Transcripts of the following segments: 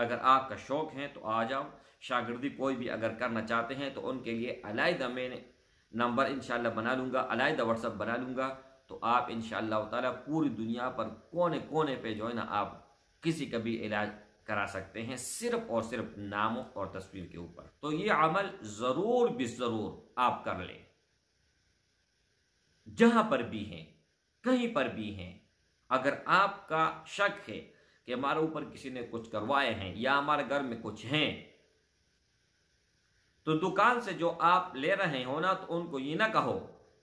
अगर आपका शौक़ है तो आ जाओ। शागिर्दी कोई भी अगर करना चाहते हैं तो उनके लिए अलाइदा मैंने नंबर इन बना लूँगा अलाइदा व्हाट्सअप बना लूँगा। तो आप इन ताला पूरी दुनिया पर कोने कोने पे जो है ना आप किसी का भी इलाज करा सकते हैं, सिर्फ़ और सिर्फ़ नामों और तस्वीर के ऊपर। तो ये अमल ज़रूर भी ज़रूर आप कर लें। जहाँ पर भी हैं, कहीं पर भी हैं, अगर आपका शक है कि हमारे ऊपर किसी ने कुछ करवाए हैं या हमारे घर में कुछ हैं। तो दुकान से जो आप ले रहे हो ना तो उनको ये ना कहो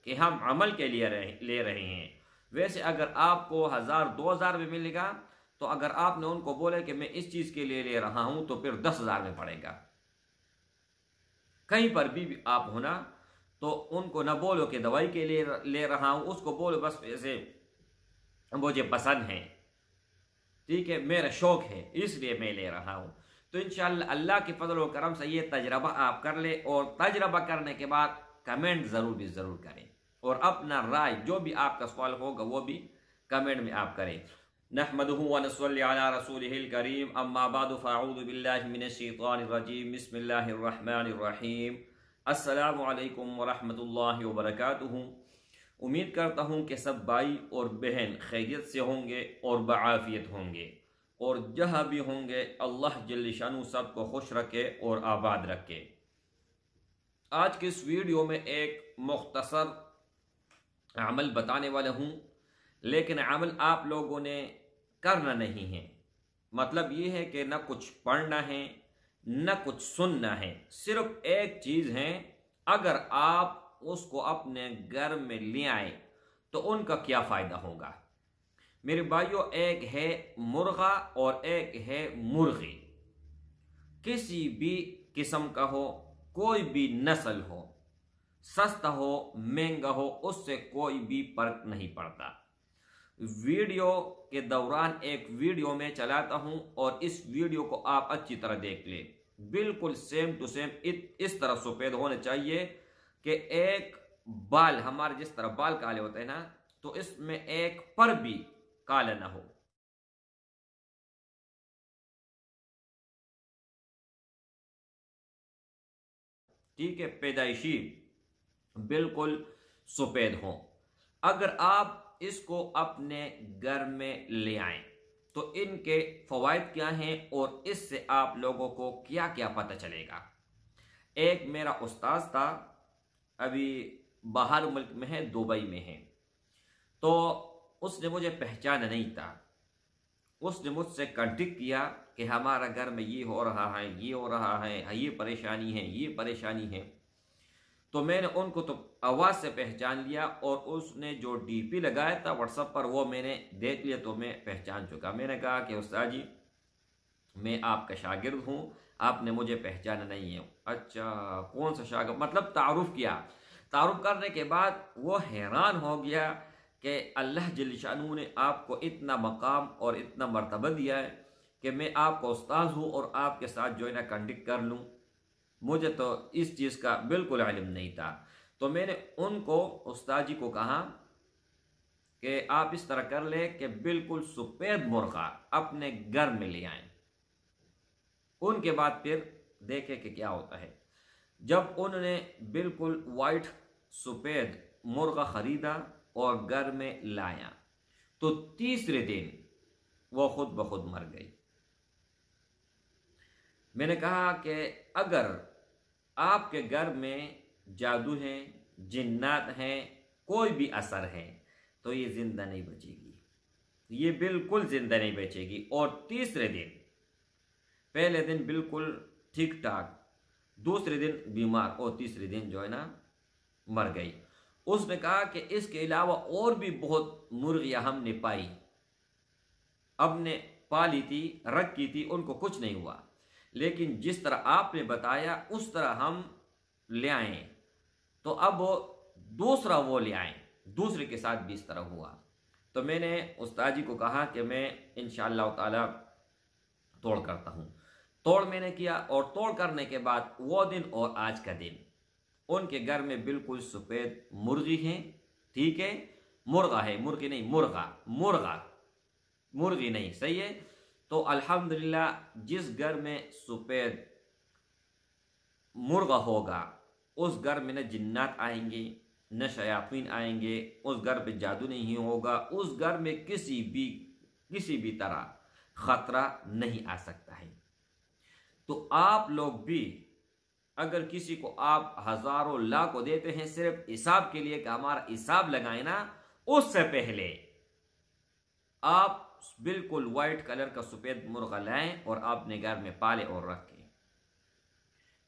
कि हम अमल के लिए ले रहे हैं। वैसे अगर आपको हज़ार, दो हज़ार में मिलेगा तो अगर आपने उनको बोले कि मैं इस चीज़ के लिए ले रहा हूँ तो फिर दस हज़ार में पड़ेगा। कहीं पर भी आप होना तो उनको ना बोलो कि दवाई के लिए, ले रहा हूँ, उसको बोलो, बस ऐसे, मुझे पसंद है। ठीक है, मेरा शौक है, इसलिए मैं ले रहा हूँ। तो इन अल्लाह के फजल करम से ये तजर्बा आप कर ले और तजर्बा करने के बाद कमेंट ज़रूर भी ज़रूर करें और अपना राय, जो भी आपका सवाल होगा, वो भी कमेंट में आप करें। नहमदू रसूल करीम। अम्माबाद फ़ाऊदबिल्लिमिनशीतरजीम बसमीम अल्लाम वरहमल वबरक उम्मीद करता हूँ कि सब भाई और बहन खैरियत से होंगे और बाफ़ियत होंगे। और जहाँ भी होंगे, अल्लाह जल्शानु सबको खुश रखे और आबाद रखे। आज की इस वीडियो में एक मुख्तसर अमल बताने वाला हूँ, लेकिन अमल आप लोगों ने करना नहीं है। मतलब ये है कि न कुछ पढ़ना है, न कुछ सुनना है। सिर्फ़ एक चीज़ है, अगर आप उसको अपने घर में ले आए तो उनका क्या फ़ायदा होगा? मेरे भाइयों, एक है मुर्गा और एक है मुर्गी। किसी भी किस्म का हो, कोई भी नस्ल हो, सस्ता हो, महँगा हो, उससे कोई भी फ़र्क नहीं पड़ता। वीडियो के दौरान एक वीडियो में चलाता हूँ और इस वीडियो को आप अच्छी तरह देख ले। बिल्कुल सेम टू सेम इस तरह सफ़ेद होने चाहिए। कि एक बाल, हमारे जिस तरह बाल काले होते हैं ना तो इसमें एक पर भी काला ना हो। ठीक है, पैदाइशी बिल्कुल सफ़ेद हो। अगर आप इसको अपने घर में ले आए तो इनके फवायद क्या हैं और इससे आप लोगों को क्या क्या पता चलेगा? एक मेरा उस्ताद था अभी बाहर मुल्क में है, दुबई में है। तो उसने मुझे पहचाना नहीं था। उसने मुझसे कंटेक्ट किया कि हमारा घर में ये हो रहा है, ये हो रहा है, ये परेशानी है, ये परेशानी है। तो मैंने उनको तो आवाज़ से पहचान लिया और उसने जो डीपी लगाया था व्हाट्सएप पर, वो मैंने देख लिया तो मैं पहचान चुका। मैंने कहा कि उस्ताद जी, मैं आपका शागिर्द हूँ आपने मुझे पहचाना नहीं है। अच्छा कौन सा शागिर्द? मतलब तारुफ किया। तारुफ करने के बाद वो हैरान हो गया कि अल्लाह जलशानू ने आपको इतना मकाम और इतना मरतबा दिया है कि मैं आपका उस्ताद हूँ और आपके साथ जो है ना कंडक्ट कर लूँ। मुझे तो इस चीज़ का बिल्कुल इलम नहीं था। तो मैंने उनको, उस्ताद जी को कहा कि आप इस तरह कर ले कि बिल्कुल सफ़ेद मुर्गा अपने घर में ले आए। उनके बाद फिर देखे कि क्या होता है। जब उन्होंने बिल्कुल वाइट सफ़ेद मुर्गा ख़रीदा और घर में लाया तो तीसरे दिन वो खुद ब खुद मर गई। मैंने कहा कि अगर आपके घर में जादू है, जिन्नात हैं, कोई भी असर है तो ये ज़िंदा नहीं बचेगी। ये बिल्कुल ज़िंदा नहीं बचेगी। और तीसरे दिन पहले दिन बिल्कुल ठीक ठाक दूसरे दिन बीमार और तीसरे दिन जो है ना मर गई। उसने कहा कि इसके अलावा और भी बहुत मुर्गियाँ हमने पाई। अब ने पाली थी, रखी थी, उनको कुछ नहीं हुआ। लेकिन जिस तरह आपने बताया, उस तरह हम ले आए। तो अब दूसरा वो ले आए, दूसरे के साथ भी इस तरह हुआ। तो मैंने उस्ताद जी को कहा कि मैं इन ताला तोड़ करता हूँ। तोड़ मैंने किया और तोड़ करने के बाद वो दिन और आज का दिन। उनके घर में बिल्कुल सफ़ेद मुर्गी है, ठीक है? मुर्गा है, मुर्गी नहीं, मुर्गा मुर्गा। मुर्गी नहीं, सही है? तो अल्हम्दुलिल्लाह, जिस घर में सफ़ेद मुर्गा होगा, उस घर में न जिन्नात आएँगे, न शयातीन आएँगे, उस घर पे जादू नहीं होगा, उस घर में किसी भी किसी भी तरह ख़तरा नहीं आ सकता है। तो आप लोग भी अगर किसी को आप हज़ारों, लाखों देते हैं सिर्फ़ हिसाब के लिए कि हमारा हिसाब लगाए ना, उससे पहले आप बिल्कुल वाइट कलर का सफ़ेद मुर्गा लाएँ और अपने घर में पाले और रखें।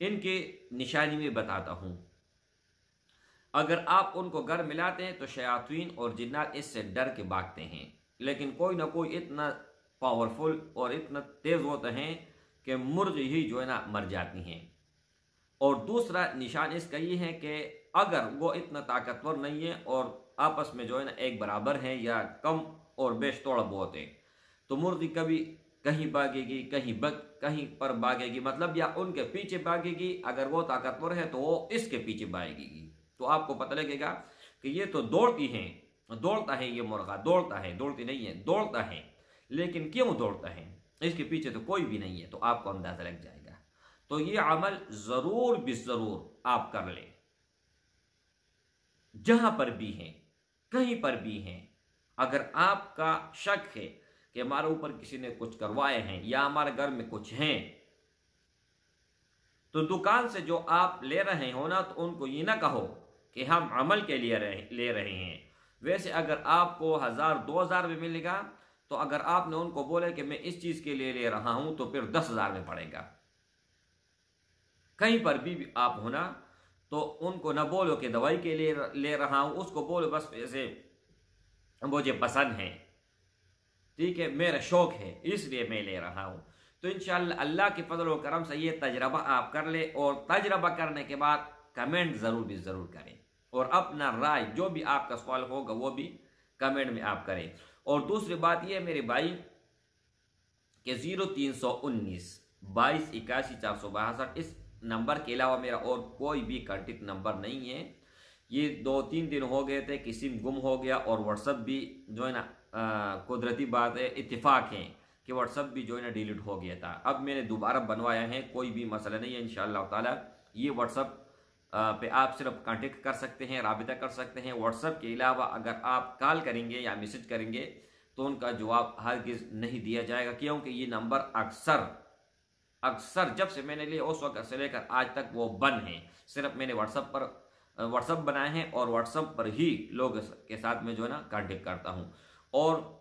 इनके निशानी में बताता हूँ। अगर आप उनको घर मिलाते हैं तो शयातीन और जिन्नात इससे डर के भागते हैं, लेकिन कोई ना कोई इतना पावरफुल और इतना तेज़ होते हैं कि मुर्ग ही जो है ना मर जाती हैं। और दूसरा निशान इसका ये है कि अगर वो इतना ताकतवर नहीं है और आपस में जो है ना एक बराबर है या कम और बेश थोड़ा बहुत है तो मुर्गी कभी कहीं भागेगी, कहीं बग, कहीं पर भागेगी मतलब या उनके पीछे भागेगी, अगर वो ताकतवर है तो वो इसके पीछे भागेगी। तो आपको पता लगेगा कि ये तो दौड़ती हैं, दौड़ता है ये मुर्गा, दौड़ता है, दौड़ती नहीं है, दौड़ता है। लेकिन क्यों दौड़ता है? इसके पीछे तो कोई भी नहीं है तो आपको अंदाज़ा लग जाएगा। तो ये अमल ज़रूर ज़रूर आप कर लें। जहाँ पर भी हैं, कहीं पर भी हैं, अगर आपका शक है कि हमारे ऊपर किसी ने कुछ करवाए हैं या हमारे घर में कुछ हैं तो दुकान से जो आप ले रहे हो ना तो उनको ये ना कहो कि हम अमल के लिए ले रहे हैं। वैसे अगर आपको हज़ार, दो हज़ार में मिलेगा तो अगर आपने उनको बोले कि मैं इस चीज़ के लिए ले रहा हूँ तो फिर दस हज़ार में पड़ेगा। कहीं पर भी आप होना तो उनको ना बोलो कि दवाई के लिए ले रहा हूँ, उसको बोलो, बस पैसे मुझे पसंद है। ठीक है, मेरा शौक है, इसलिए मैं ले रहा हूँ। तो इन अल्लाह के फजल करम से ये तजर्बा आप कर ले और तजर्बा करने के बाद कमेंट ज़रूर भी ज़रूर करें और अपना राय, जो भी आपका सवाल होगा, वो भी कमेंट में आप करें। और दूसरी बात यह मेरे भाई, के ज़ीरो तीन सौ उन्नीस, बाईस, इक्यासी, चार सौ बासठ, इस नंबर के अलावा मेरा और कोई भी कंटिक नंबर नहीं है। ये दो तीन दिन हो गए थे कि सिम गुम हो गया और व्हाट्सअप भी जो है ना कुदरती बात है इतफाक़ है कि व्हाट्सअप भी जो है ना डिलीट हो गया था। अब मैंने दोबारा बनवाया है, कोई भी मसला नहीं है इन ताला। ये व्हाट्सअप पे आप सिर्फ़ कांटेक्ट कर सकते हैं, रबता कर सकते हैं। व्हाट्सअप के अलावा अगर आप कॉल करेंगे या मैसेज करेंगे तो उनका जवाब हर हरगिज़ नहीं दिया जाएगा, क्योंकि ये नंबर अक्सर अक्सर जब से मैंने लिए, उस वक्त से लेकर आज तक वो बंद है। सिर्फ़ मैंने व्हाट्सअप पर व्हाट्सअप बनाए हैं और व्हाट्सअप पर ही लोग के साथ में जो है ना कांटेक्ट करता हूँ। और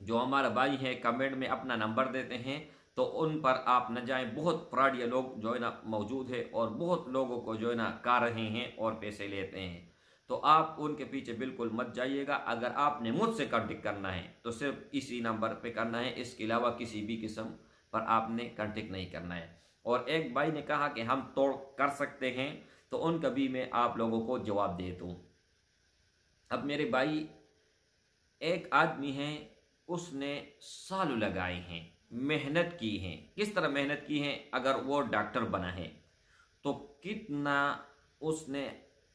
जो हमारा भाई है कमेंट में अपना नंबर देते हैं तो उन पर आप न जाएँ। बहुत फ्रॉडिया लोग जो है ना मौजूद है और बहुत लोगों को जो है ना का रहे हैं और पैसे लेते हैं। तो आप उनके पीछे बिल्कुल मत जाइएगा। अगर आपने मुझसे कॉन्टेक्ट करना है तो सिर्फ़ इसी नंबर पे करना है। इसके अलावा किसी भी किस्म पर आपने कॉन्टेक्ट नहीं करना है। और एक भाई ने कहा कि हम तोड़ कर सकते हैं तो उनका भी मैं आप लोगों को जवाब दे दूँ। अब मेरे भाई, एक आदमी है, उसने साल लगाए हैं। मेहनत की है। किस तरह मेहनत की है? अगर वो डॉक्टर बना है तो कितना उसने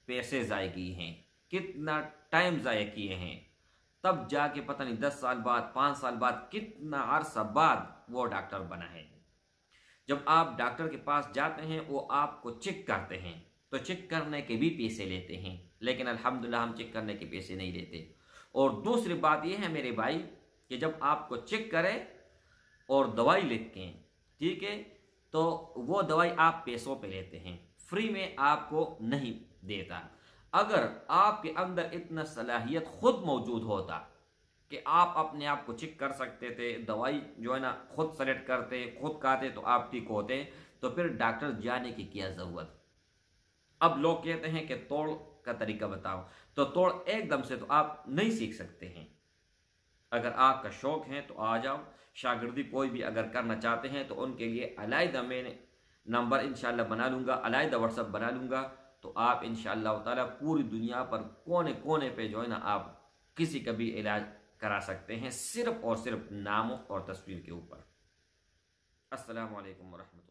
पैसे ज़ाय किए हैं, कितना टाइम ज़ाय किए हैं। तब जाके पता नहीं दस साल बाद, पाँच साल बाद, कितना अरसा बाद वो डॉक्टर बना है। जब आप डॉक्टर के पास जाते हैं, वो आपको चेक करते हैं। तो चेक करने के भी पैसे लेते हैं, लेकिन अल्हम्दुलिल्लाह हम चेक करने के पैसे नहीं लेते और दूसरी बात यह है मेरे भाई, कि जब आपको चेक करें और दवाई लिखते हैं, ठीक है? तो वो दवाई आप पैसों पे लेते हैं, फ्री में आपको नहीं देता। अगर आपके अंदर इतना सलाहियत खुद मौजूद होता कि आप अपने आप को चेक कर सकते थे, दवाई जो है ना खुद सेलेक्ट करते, खुद खाते तो आप ठीक होते तो फिर डॉक्टर जाने की क्या ज़रूरत? अब लोग कहते हैं कि तोड़ का तरीका बताओ तो तोड़ एकदम से तो आप नहीं सीख सकते हैं। अगर आपका शौक है तो आ जाओ शागिर्दी कोई भी अगर करना चाहते हैं तो उनके लिए अलायदा मैंने नंबर इन बना लूँगा अलायदा व्हाट्सअप बना लूँगा। तो आप इन ताला पूरी दुनिया पर कोने कोने पे जो है ना, आप किसी का भी इलाज करा सकते हैं, सिर्फ़ और सिर्फ़ नामों और तस्वीर के ऊपर। असलकम वरहमल